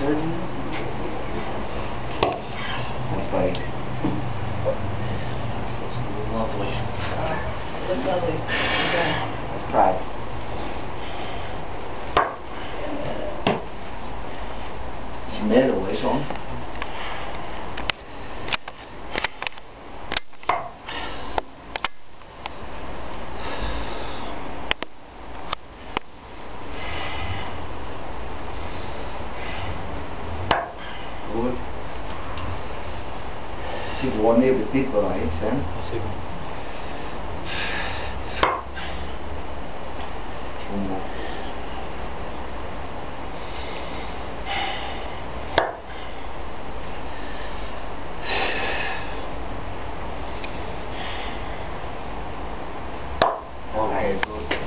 certain. That's like lovely. Look lovely. Okay. That's pride. Sin dedo, eso. Godt. Se, si vuole ripetitela, eh, Sam? Sì. Insomma... Okay, good.